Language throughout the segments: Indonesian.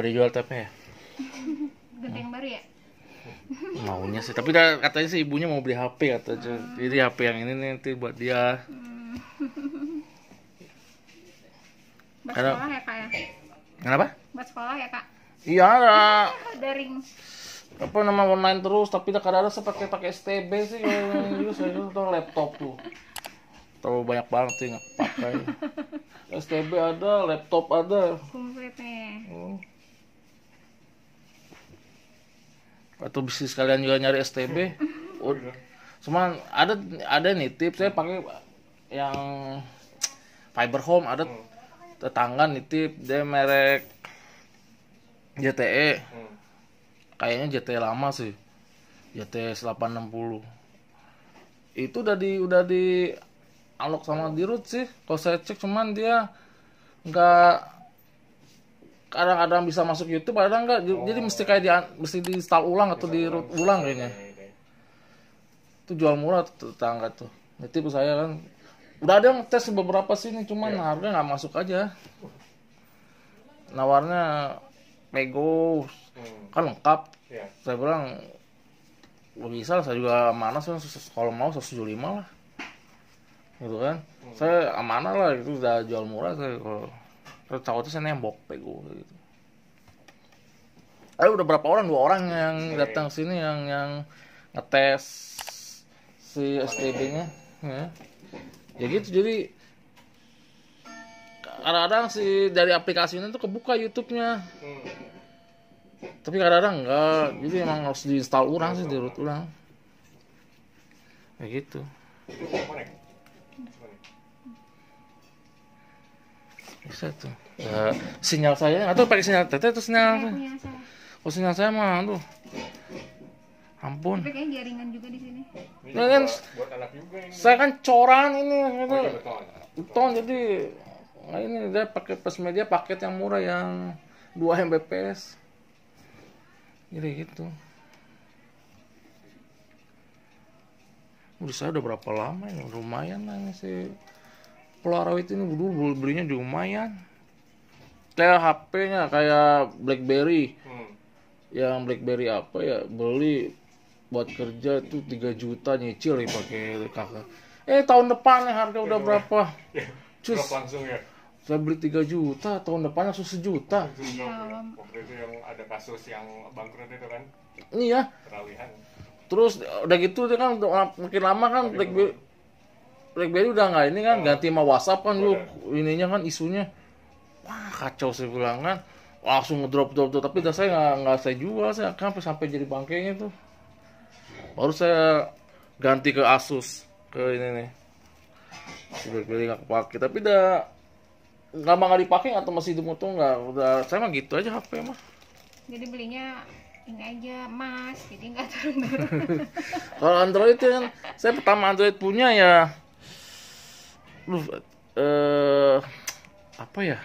apa dijual tapi ya. Ganti yang baru ya? Maunya sih tapi katanya sih ibunya mau beli HP kata jadi HP yang ini nanti buat dia. Buat Ada- sekolah ya kak ya? Kenapa? Buat sekolah ya kak? Iya ada. Daring. Apa nama online terus tapi kadang-kadang saya pakai pakai STB sih kalau juga saya itu laptop tuh. Terlalu banyak banget sih nggak pakai. STB ada laptop ada. Komplit nih. Hmm. Atau bisa sekalian juga nyari STB cuman ada ada nih tips saya pakai yang fiber home ada tetangga nitip dia merek JTE Hmm. kayaknya JTE lama sih JTE 860 itu udah di udah di unlock sama di root sih kalau saya cek cuman dia nggak kadang-kadang bisa masuk YouTube kadang nggak? Jadi mesti kayak di mesti di install ulang atau di root ulang. kayaknya. Oke, oke. itu jual murah tuh tetangga tuh. Nitip saya kan udah ada yang tes beberapa sini cuman harga nggak masuk aja. Nawarnya Pego Hmm. kan lengkap. Iya. saya bilang "Wah, bisa saya juga amanah sih kalau mau 175 lah. Gitu kan. Saya amanah lah itu udah jual murah saya kalau terus takutnya saya nembok pego gitu ada udah berapa orang? Dua orang yang datang sini yang yang ngetes si STB-nya ya. ya gitu jadi kadang-kadang si dari aplikasi ini tuh kebuka YouTube-nya. Hmm. tapi kadang-kadang enggak. Jadi emang harus diinstal ulang sih di root ulang. Kayak gitu Tuh Ya, sinyal saya atau pakai sinyal teteh atau sinyal Kayak punya saya. Oh sinyal saya mah tuh ampun. Tapi kayaknya jaringan juga di sini. Ini Nah, kan- buat, anak juga ini. saya kan coran ini gitu. Oh, iya, betul. beton jadi nah ini dia pakai plus media paket yang murah yang 2 Mbps. Jadi gitu. Udah saya udah berapa lama ini? Lumayan lah ini si Polaroid ini dulu belinya juga lumayan kayak HP-nya kayak BlackBerry Hmm. yang BlackBerry apa ya beli buat kerja itu 3 juta nyicil nih pakai kakak eh tahun depan harga udah berapa Ya, Cus. langsung ya. saya beli 3 juta tahun depan langsung sejuta ya. Waktu itu yang ada kasus yang bangkrut itu kan iya peralihan. terus udah gitu dia kan makin lama kan BlackBerry BlackBerry udah nggak ini kan ganti sama WhatsApp kan dulu ininya kan isunya. Wah kacau saya bilang kan langsung ngedrop drop drop. Tapi dah saya nggak nggak saya jual saya kan sampai sampai jadi bangkainya tuh. Baru saya ganti ke Asus ke ini nih. Si BlackBerry nggak kepake. Tapi dah lama nggak dipakai atau masih dimutung nggak? Udah saya mah gitu aja HP mah. Jadi belinya ini aja emas jadi nggak turun-turun. Kalau Android itu kan saya pertama Android punya ya lu eh apa ya?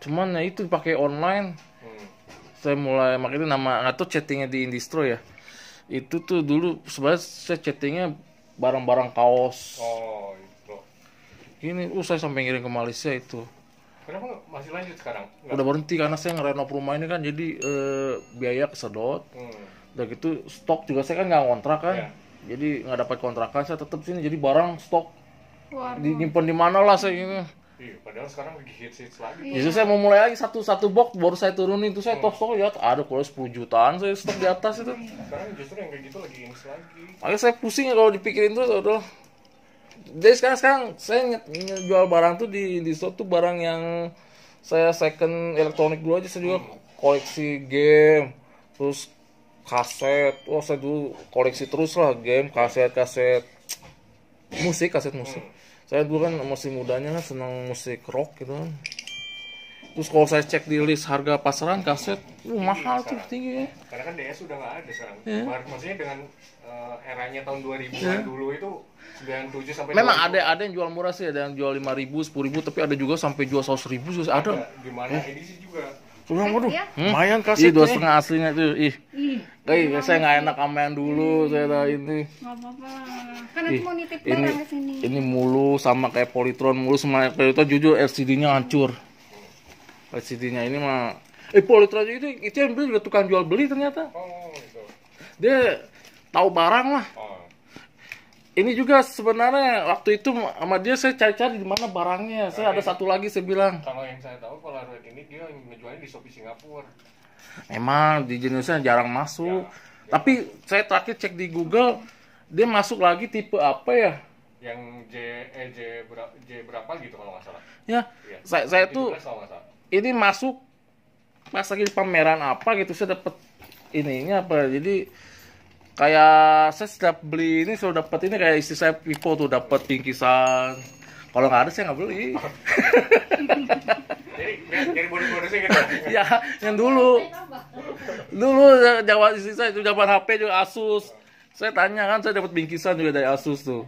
Cuman ya itu pakai online. Hmm. Saya mulai makanya nama tahu chattingnya di Indistro ya. Itu tuh dulu sebenarnya saya chattingnya barang-barang kaos. Oh, itu. Gini, uh saya sampai ngirim ke Malaysia itu. Kenapa masih lanjut sekarang? Nggak. Udah berhenti karena saya ngerenov rumah ini kan jadi eh, biaya kesedot. Hmm. Udah gitu stok juga saya kan nggak ngontrak kan. Iya. Jadi nggak dapat kontrakan saya tetap sini jadi barang stok. Dinyimpan di mana lah saya ini. Iya, padahal sekarang lagi hits hits lagi. Justru saya mau mulai lagi satu satu box baru saya turunin itu saya tok stok lihat ada kalau 10 jutaan saya stok di atas itu. Sekarang justru yang kayak gitu lagi hits lagi. Makanya saya pusing ya kalau dipikirin terus udah. Jadi sekarang sekarang saya jual barang tuh di di store tuh barang yang saya second elektronik dulu aja saya juga koleksi game terus kaset wah saya dulu koleksi terus lah game kaset kaset musik kaset musik saya dulu kan masih mudanya kan senang musik rock gitu kan terus kalau saya cek di list harga pasaran kaset uh, mahal tuh tinggi ya Karena kan DS udah nggak ada sekarang. Iya. Mak- Maksudnya dengan eh, eranya tahun 2000-an dulu itu 97 sampai Memang 2000. ada ada yang jual murah sih, ada yang jual 5000, 10000 tapi ada juga sampai jual 100.000 juga ada. Di mana edisi juga. Saya bilang, waduh, Ya. lumayan kasih. Ih, dua setengah aslinya tuh. Ih, Kayak saya nggak enak sama yang dulu, saya tahu ini. nggak apa-apa kan aku Ih, mau nitip ini barang sini ini mulu sama kayak Polytron mulu sama Polytron jujur LCD-nya hancur. LCD-nya ini mah eh Politra itu itu yang beli juga tukang jual beli ternyata Oh, itu. dia tahu barang lah Oh. ini juga sebenarnya waktu itu sama dia saya cari-cari di mana barangnya saya ada satu lagi saya bilang Kalau yang saya tahu Polaroid ini dia ngejualnya di Shopee Singapura. Emang di Indonesia jarang masuk Ya, tapi saya terakhir cek di Google dia masuk lagi tipe apa ya Yang J eh J, berapa J berapa gitu kalau nggak salah. ya Iya. saya saya tuh 17 kalau nggak salah. ini masuk pas lagi pameran apa gitu saya dapat ininya apa jadi kayak saya setiap beli ini selalu dapat ini kayak istri saya Vivo tuh dapat bingkisan kalau nggak ada saya nggak beli Bonus-bonusnya gitu. ya yang dulu. Dulu jawab istri saya itu zaman HP juga Asus. Saya tanya kan saya dapat bingkisan juga dari Asus tuh.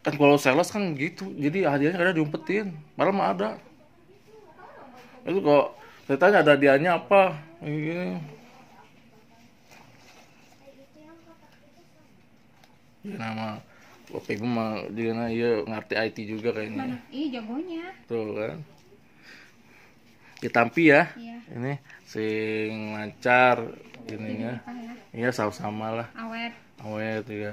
Kan kalau sales kan gitu jadi hadiahnya kadang diumpetin. Padahal mah ada. Itu kok saya tanya ada hadiahnya apa? Gini. Ya nama Bapak Ibu mah dia na- iya ngerti IT juga kayaknya. Ih jagonya. tuh kan ditampi ya Iya. ini sing lancar ininya ya? iya sama-sama lah Awet. awet juga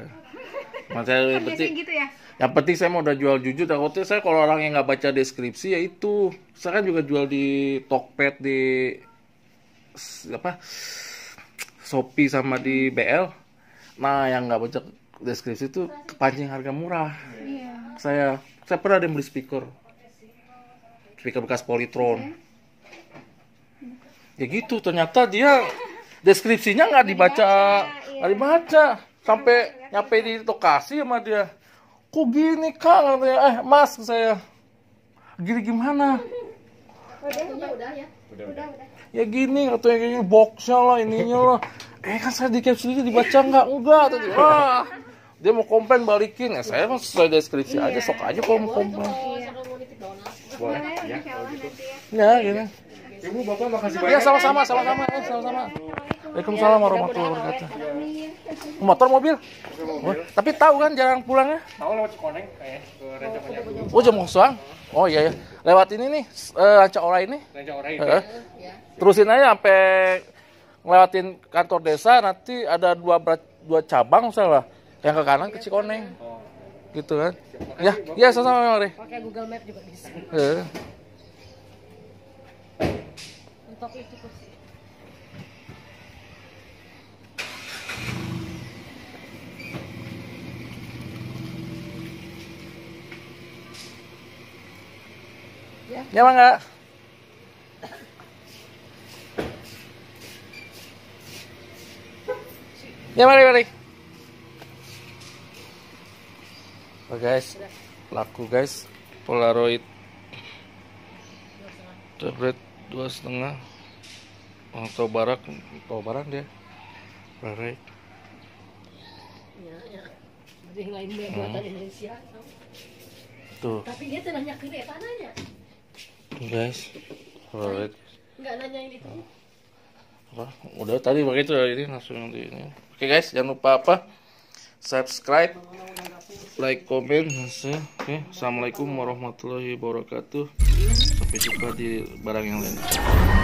makanya yang Kan penting biasanya gitu ya. yang penting saya mau udah jual jujur takutnya saya kalau orang yang nggak baca deskripsi ya itu saya kan juga jual di Tokped di apa Shopee sama di BL nah yang nggak baca deskripsi itu kepancing harga murah Iya. saya saya pernah ada yang beli speaker speaker bekas Polytron ya gitu ternyata dia deskripsinya nggak dibaca nggak dibaca. Sampai nyampe di lokasi sama dia. Kok gini kang katanya eh mas saya. Gini gimana? Ya. Gini katanya gini boxnya lah ininya lah. Eh kan saya di caption ini dibaca nggak? Enggak tadi wah dia mau komplain balikin. Ya saya mah sesuai deskripsi aja sok aja kalau mau komplain Boleh, Allah nanti ya. Ya. gini Ibu bapak makasih ya banyak. sama-sama sama-sama eh, sama-sama. Waalaikumsalam warahmatullahi wabarakatuh. Motor mobil? Oh, tapi tahu kan jarang pulangnya Tahu lewat Cikoneng kayak ke Ranca Penyagu. oh jam kosong? Oh iya ya lewat ini nih eh, Ranca Ora ini? Ranca Ora itu. Heeh. terusin aja sampai ngelewatin kantor desa nanti ada dua dua cabang salah yang ke kanan ke Cikoneng. Oh. gitu kan? Ya ya sama-sama mari pakai Google Map juga bisa Untuk itu kursi Ya mangga. Ya mari mari. Oh guys, laku guys, Polaroid tablet dua setengah. Oh, tau barak, tau barang dia. Polaroid. ya ya. Jadi lain dia buatan Indonesia? Tuh. Tapi dia tuh nanya ke dia tanahnya guys, Polaroid. nggak nanyain itu. Apa? Udah tadi begitu ini langsung di ini. Oke guys jangan lupa apa? Subscribe like comment share. oke assalamualaikum warahmatullahi wabarakatuh. Sampai jumpa di barang yang lain